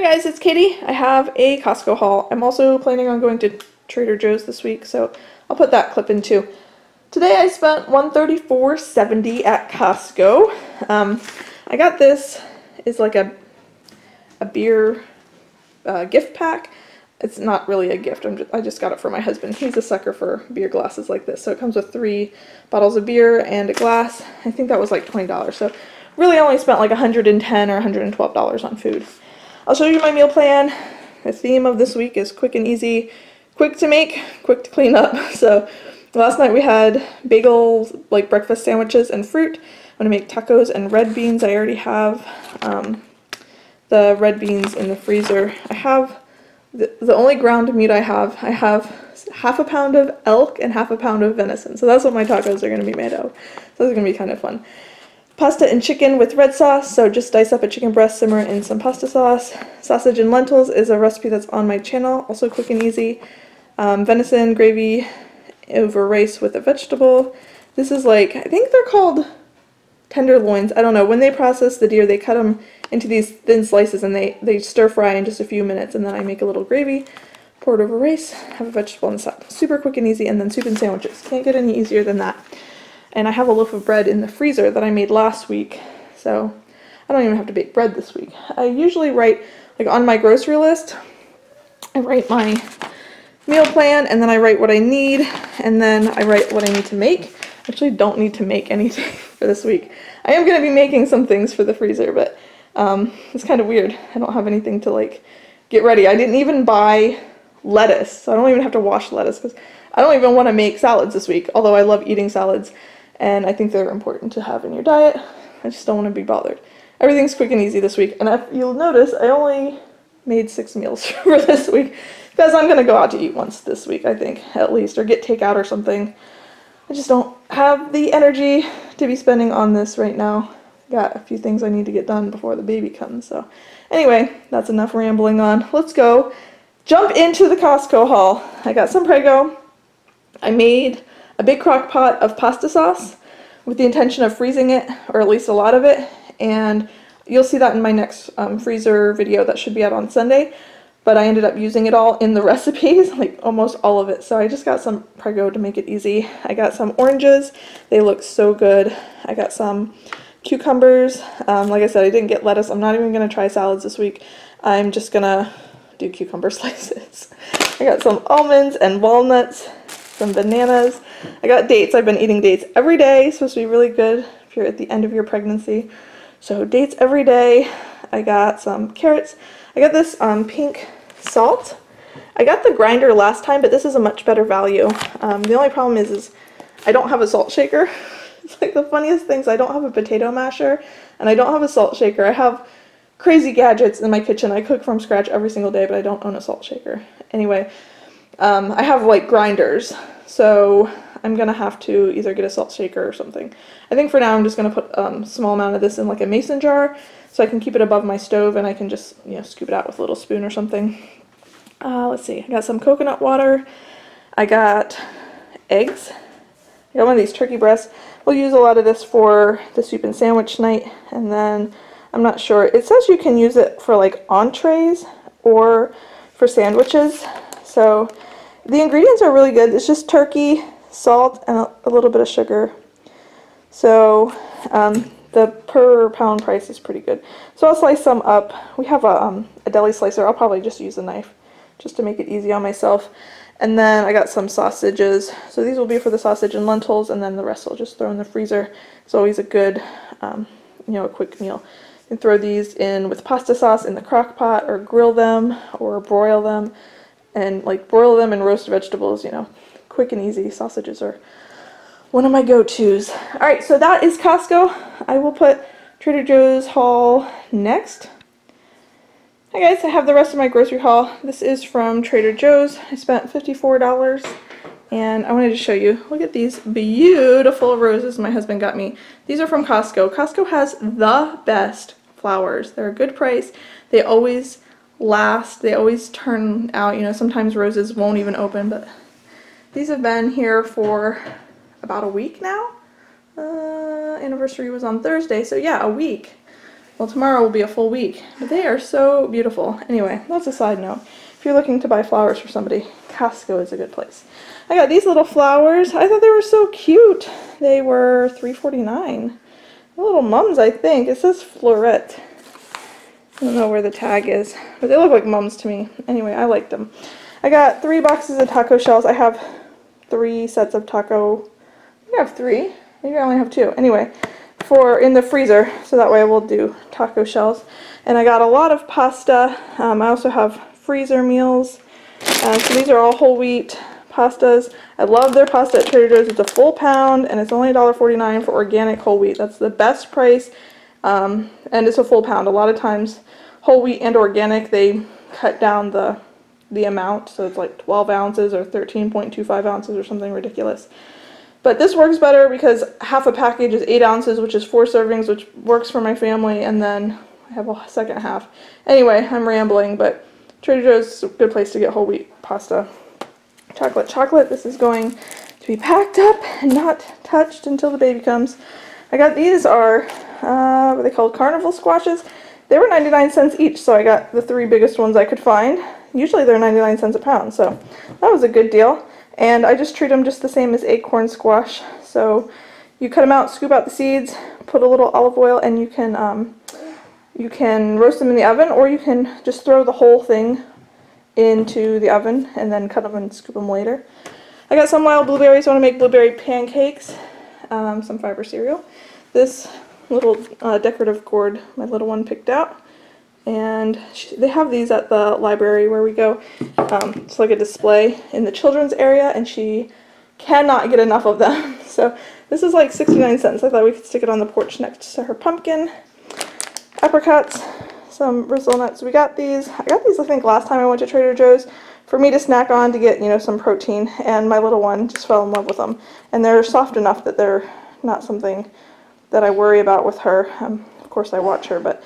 Hi guys, it's Katie. I have a Costco haul. I'm also planning on going to Trader Joe's this week, so I'll put that clip in too. Today I spent $134.70 at Costco. Um, I got this is like a a beer uh, gift pack. It's not really a gift. Just, i just got it for my husband. He's a sucker for beer glasses like this. So it comes with three bottles of beer and a glass. I think that was like $20. So really only spent like 110 or $112 on food. I'll show you my meal plan. The theme of this week is quick and easy, quick to make, quick to clean up. So last night we had bagels, like breakfast sandwiches and fruit. I'm to make tacos and red beans. I already have um, the red beans in the freezer. I have the, the only ground meat I have, I have half a pound of elk and half a pound of venison. So that's what my tacos are going to be made of. So it's going to be kind of fun. Pasta and chicken with red sauce, so just dice up a chicken breast, simmer in some pasta sauce. Sausage and lentils is a recipe that's on my channel, also quick and easy. Um, venison gravy over rice with a vegetable. This is like, I think they're called tenderloins. I don't know. When they process the deer, they cut them into these thin slices and they, they stir fry in just a few minutes and then I make a little gravy, pour it over rice, have a vegetable on the side. Super quick and easy and then soup and sandwiches. Can't get any easier than that. And I have a loaf of bread in the freezer that I made last week. So I don't even have to bake bread this week. I usually write, like on my grocery list, I write my meal plan and then I write what I need and then I write what I need to make. I actually don't need to make anything for this week. I am going to be making some things for the freezer, but um, it's kind of weird. I don't have anything to like get ready. I didn't even buy lettuce, so I don't even have to wash lettuce because I don't even want to make salads this week, although I love eating salads and I think they're important to have in your diet. I just don't want to be bothered. Everything's quick and easy this week, and if you'll notice, I only made six meals for this week because I'm going to go out to eat once this week, I think, at least, or get takeout or something. I just don't have the energy to be spending on this right now. Got a few things I need to get done before the baby comes, so anyway, that's enough rambling on. Let's go jump into the Costco haul. I got some Prego. I made a big crock pot of pasta sauce with the intention of freezing it, or at least a lot of it, and you'll see that in my next um, freezer video that should be out on Sunday, but I ended up using it all in the recipes, like almost all of it, so I just got some Prego to make it easy. I got some oranges, they look so good. I got some cucumbers, um, like I said, I didn't get lettuce, I'm not even going to try salads this week, I'm just going to do cucumber slices. I got some almonds and walnuts, some bananas. I got dates. I've been eating dates every day. supposed to be really good if you're at the end of your pregnancy. So dates every day. I got some carrots. I got this um, pink salt. I got the grinder last time, but this is a much better value. Um, the only problem is, is I don't have a salt shaker. it's like the funniest things. I don't have a potato masher, and I don't have a salt shaker. I have crazy gadgets in my kitchen. I cook from scratch every single day, but I don't own a salt shaker. Anyway, um, I have like grinders, so I'm gonna have to either get a salt shaker or something. I think for now I'm just gonna put a um, small amount of this in like a mason jar so I can keep it above my stove and I can just you know scoop it out with a little spoon or something. Uh, let's see, I got some coconut water. I got eggs. I got one of these turkey breasts. We'll use a lot of this for the soup and sandwich night and then I'm not sure. It says you can use it for like entrees or for sandwiches. So the ingredients are really good. It's just turkey, salt, and a, little bit of sugar. So um, the per pound price is pretty good. So I'll slice some up. We have a, um, a deli slicer. I'll probably just use a knife just to make it easy on myself. And then I got some sausages. So these will be for the sausage and lentils, and then the rest I'll just throw in the freezer. It's always a good, um, you know, a quick meal. You can throw these in with pasta sauce in the crock pot, or grill them, or broil them and like broil them and roast vegetables, you know, quick and easy. Sausages are one of my go-tos. All right, so that is Costco. I will put Trader Joe's haul next. Hi guys, I have the rest of my grocery haul. This is from Trader Joe's. I spent $54 and I wanted to show you. Look at these beautiful roses my husband got me. These are from Costco. Costco has the best flowers. They're a good price. They always last. They always turn out, you know, sometimes roses won't even open, but these have been here for about a week now. Uh, anniversary was on Thursday, so yeah, a week. Well, tomorrow will be a full week, but they are so beautiful. Anyway, that's a side note. If you're looking to buy flowers for somebody, Costco is a good place. I got these little flowers. I thought they were so cute. They were $3.49. Little mums, I think. It says Florette. I don't know where the tag is, but they look like mums to me. Anyway, I like them. I got three boxes of taco shells. I have three sets of taco. I have three. Maybe I only have two. Anyway, for in the freezer, so that way I will do taco shells. And I got a lot of pasta. Um, I also have freezer meals. Uh, so these are all whole wheat pastas. I love their pasta at Trader Joe's. It's a full pound and it's only $1.49 for organic whole wheat. That's the best price. Um, and it's a full pound. A lot of times whole wheat and organic, they cut down the the amount, so it's like 12 ounces or 13.25 ounces or something ridiculous. But this works better because half a package is 8 ounces, which is 4 servings, which works for my family, and then I have a second half. Anyway, I'm rambling, but Trader Joe's is a good place to get whole wheat pasta. Chocolate chocolate, this is going to be packed up and not touched until the baby comes. I got these are, uh, what are they called, carnival squashes. They were 99 cents each, so I got the three biggest ones I could find. Usually they're 99 cents a pound, so that was a good deal. And I just treat them just the same as acorn squash. So you cut them out, scoop out the seeds, put a little olive oil, and you can um, you can roast them in the oven, or you can just throw the whole thing into the oven and then cut them and scoop them later. I got some wild blueberries. I want to make blueberry pancakes, um, some fiber cereal. This little uh, decorative gourd my little one picked out and she, they have these at the library where we go. Um, it's like a display in the children's area, and she cannot get enough of them. So this is like 69 cents. I thought we could stick it on the porch next to her pumpkin. Apricots, some Brazil nuts. We got these. I got these I think last time I went to Trader Joe's for me to snack on to get, you know, some protein, and my little one just fell in love with them. And they're soft enough that they're not something that I worry about with her. Um, of course I watch her, but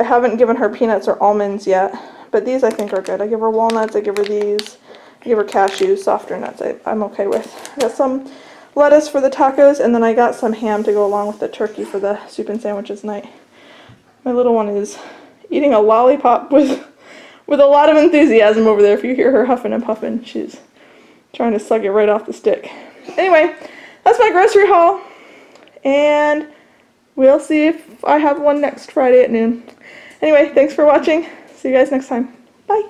I haven't given her peanuts or almonds yet, but these I think are good. I give her walnuts, I give her these, I give her cashews, softer nuts I, I'm okay with. I got some lettuce for the tacos, and then I got some ham to go along with the turkey for the soup and sandwiches night. My little one is eating a lollipop with with a lot of enthusiasm over there. If you hear her huffing and puffing, she's trying to suck it right off the stick. Anyway, that's my grocery haul, and we'll see if I have one next Friday at noon. Anyway, thanks for watching. See you guys next time. Bye.